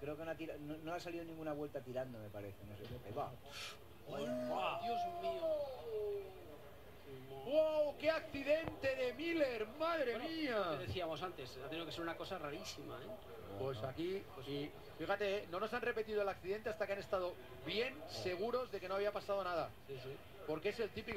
Creo que no ha, tira- no, no ha salido ninguna vuelta tirando, me parece. No sé. Ahí va. Dios mío. ¡Wow! ¡Qué accidente de Miller! ¡Madre Bueno, mía! Decíamos antes, ha tenido que ser una cosa rarísima, ¿eh? Pues aquí, pues y fíjate, ¿eh? no nos han repetido el accidente hasta que han estado bien oh. seguros de que no había pasado nada. Sí, sí. Porque es el típico